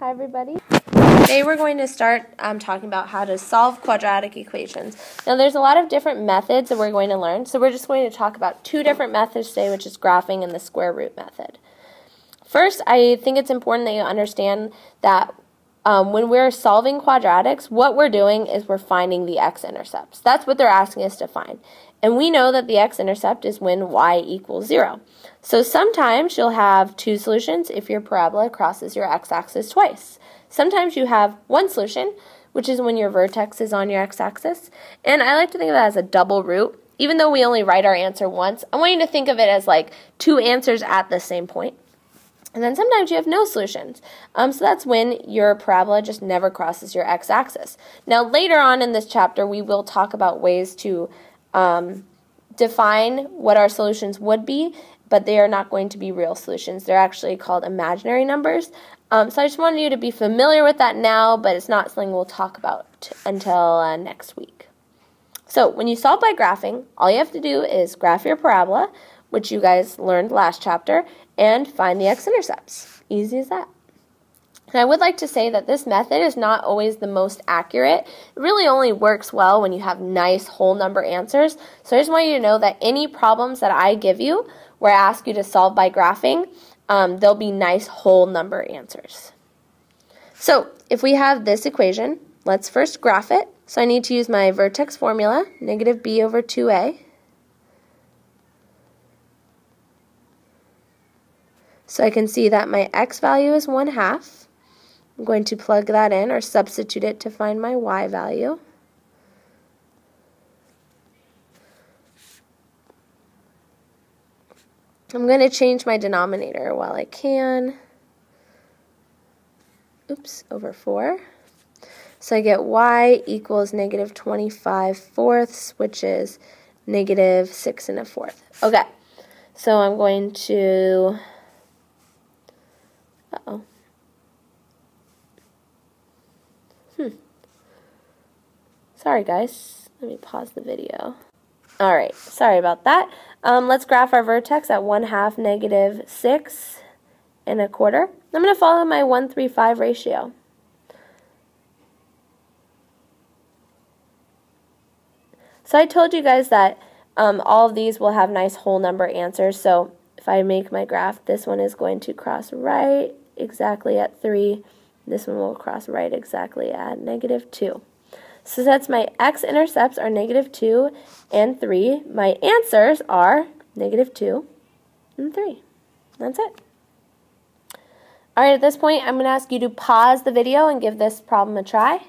Hi, everybody. Today we're going to start um, talking about how to solve quadratic equations. Now, there's a lot of different methods that we're going to learn, so we're just going to talk about two different methods today, which is graphing and the square root method. First, I think it's important that you understand that um, when we're solving quadratics, what we're doing is we're finding the x-intercepts. That's what they're asking us to find. And we know that the x-intercept is when y equals 0. So sometimes you'll have two solutions if your parabola crosses your x-axis twice. Sometimes you have one solution, which is when your vertex is on your x-axis. And I like to think of that as a double root. Even though we only write our answer once, I want you to think of it as like two answers at the same point. And then sometimes you have no solutions. Um, so that's when your parabola just never crosses your x-axis. Now later on in this chapter, we will talk about ways to um, define what our solutions would be but they are not going to be real solutions. They're actually called imaginary numbers. Um, so I just wanted you to be familiar with that now, but it's not something we'll talk about until uh, next week. So when you solve by graphing, all you have to do is graph your parabola, which you guys learned last chapter, and find the x-intercepts. Easy as that. And I would like to say that this method is not always the most accurate. It really only works well when you have nice whole number answers. So I just want you to know that any problems that I give you where I ask you to solve by graphing, um, there'll be nice whole number answers. So if we have this equation, let's first graph it. So I need to use my vertex formula, negative b over 2a. So I can see that my x value is 1 half. I'm going to plug that in or substitute it to find my y value. I'm going to change my denominator while I can. Oops, over 4. So I get y equals negative 25 fourths, which is negative 6 and a fourth. Okay, so I'm going to, uh-oh. Hmm. Sorry, guys. Let me pause the video. All right, sorry about that. Um, let's graph our vertex at 1 half negative 6 and a quarter. I'm going to follow my 1, 3, 5 ratio. So I told you guys that um, all of these will have nice whole number answers. So if I make my graph, this one is going to cross right exactly at 3. This one will cross right exactly at negative 2. So since my x-intercepts are negative 2 and 3, my answers are negative 2 and 3. That's it. Alright, at this point, I'm going to ask you to pause the video and give this problem a try.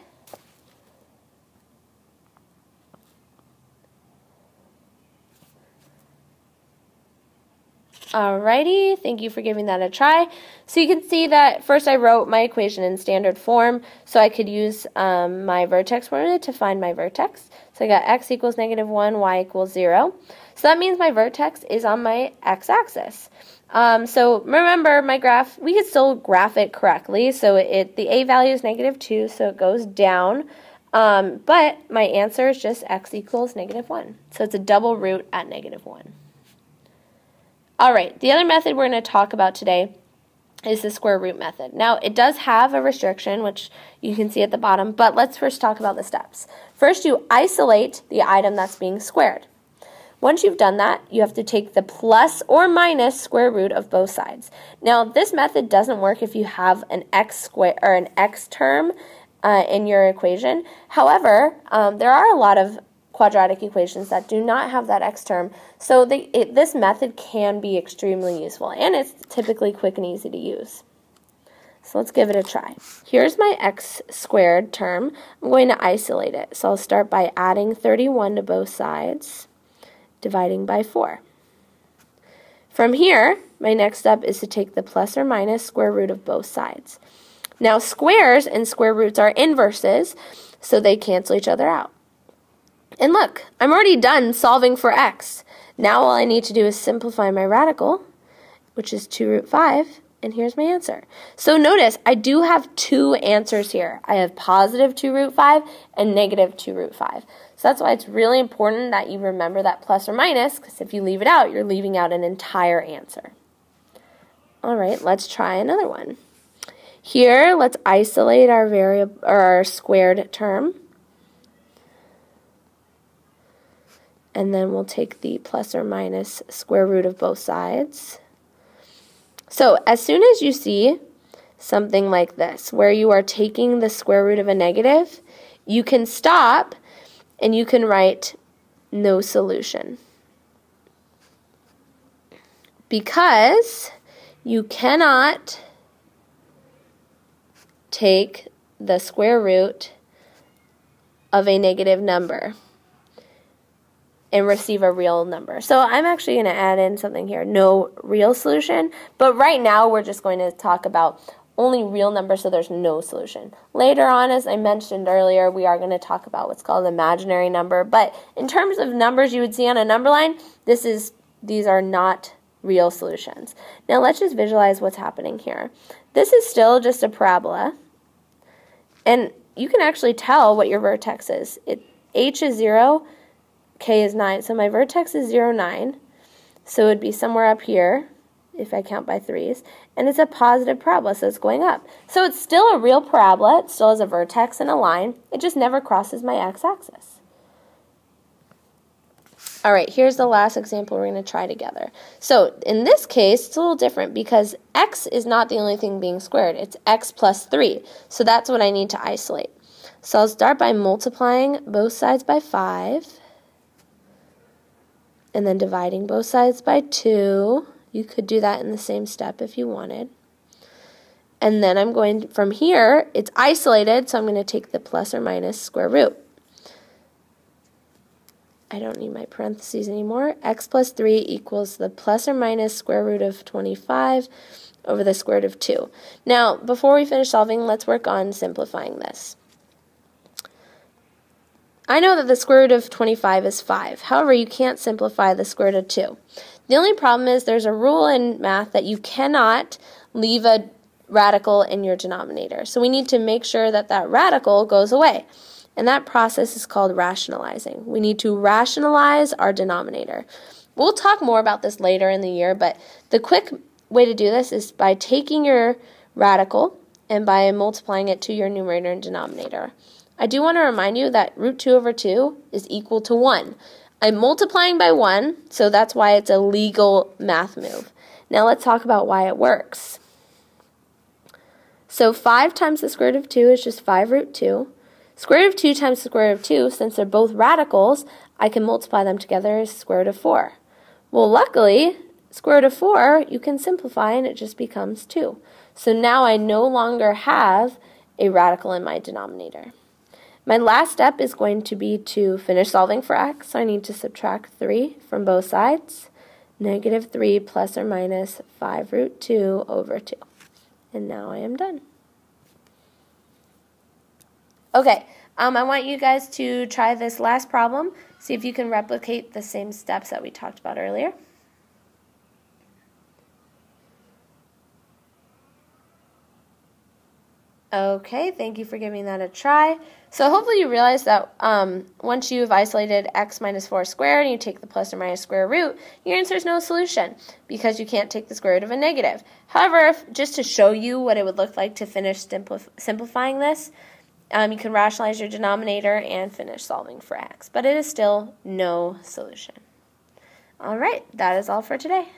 Alrighty, thank you for giving that a try. So you can see that first I wrote my equation in standard form, so I could use um, my vertex formula to find my vertex. So I got x equals negative 1, y equals 0. So that means my vertex is on my x-axis. Um, so remember my graph, we could still graph it correctly. So it the a value is negative 2, so it goes down. Um, but my answer is just x equals negative 1. So it's a double root at negative 1. All right, the other method we're going to talk about today is the square root method. Now, it does have a restriction, which you can see at the bottom, but let's first talk about the steps. First, you isolate the item that's being squared. Once you've done that, you have to take the plus or minus square root of both sides. Now, this method doesn't work if you have an x square or an x term uh, in your equation. However, um, there are a lot of quadratic equations that do not have that x term. So it, this method can be extremely useful, and it's typically quick and easy to use. So let's give it a try. Here's my x squared term. I'm going to isolate it. So I'll start by adding 31 to both sides, dividing by 4. From here, my next step is to take the plus or minus square root of both sides. Now squares and square roots are inverses, so they cancel each other out. And look, I'm already done solving for x. Now all I need to do is simplify my radical, which is 2 root 5, and here's my answer. So notice, I do have two answers here. I have positive 2 root 5 and negative 2 root 5. So that's why it's really important that you remember that plus or minus, because if you leave it out, you're leaving out an entire answer. All right, let's try another one. Here, let's isolate our variable or our squared term. And then we'll take the plus or minus square root of both sides. So as soon as you see something like this, where you are taking the square root of a negative, you can stop and you can write no solution. Because you cannot take the square root of a negative number and receive a real number. So I'm actually going to add in something here, no real solution. But right now we're just going to talk about only real numbers, so there's no solution. Later on, as I mentioned earlier, we are going to talk about what's called imaginary number. But in terms of numbers you would see on a number line, this is these are not real solutions. Now let's just visualize what's happening here. This is still just a parabola. And you can actually tell what your vertex is. It, h is 0, k is 9. So my vertex is 0, 9. So it would be somewhere up here if I count by threes. And it's a positive parabola, so it's going up. So it's still a real parabola. It still has a vertex and a line. It just never crosses my x-axis. All right, here's the last example we're going to try together. So in this case, it's a little different because x is not the only thing being squared. It's x plus 3. So that's what I need to isolate. So I'll start by multiplying both sides by 5 and then dividing both sides by 2. You could do that in the same step if you wanted. And then I'm going, from here, it's isolated, so I'm going to take the plus or minus square root. I don't need my parentheses anymore. x plus 3 equals the plus or minus square root of 25 over the square root of 2. Now, before we finish solving, let's work on simplifying this. I know that the square root of 25 is 5. However, you can't simplify the square root of 2. The only problem is there's a rule in math that you cannot leave a radical in your denominator. So we need to make sure that that radical goes away. And that process is called rationalizing. We need to rationalize our denominator. We'll talk more about this later in the year, but the quick way to do this is by taking your radical and by multiplying it to your numerator and denominator. I do want to remind you that root 2 over 2 is equal to 1. I'm multiplying by 1, so that's why it's a legal math move. Now let's talk about why it works. So 5 times the square root of 2 is just 5 root 2. Square root of 2 times the square root of 2, since they're both radicals, I can multiply them together as square root of 4. Well, luckily, square root of 4, you can simplify and it just becomes 2. So now I no longer have a radical in my denominator. My last step is going to be to finish solving for x. So I need to subtract 3 from both sides. Negative 3 plus or minus 5 root 2 over 2. And now I am done. Okay, um, I want you guys to try this last problem. See if you can replicate the same steps that we talked about earlier. Okay, thank you for giving that a try. So hopefully you realize that um, once you've isolated x minus 4 squared and you take the plus or minus square root, your answer is no solution because you can't take the square root of a negative. However, if, just to show you what it would look like to finish simplif simplifying this, um, you can rationalize your denominator and finish solving for x. But it is still no solution. All right, that is all for today.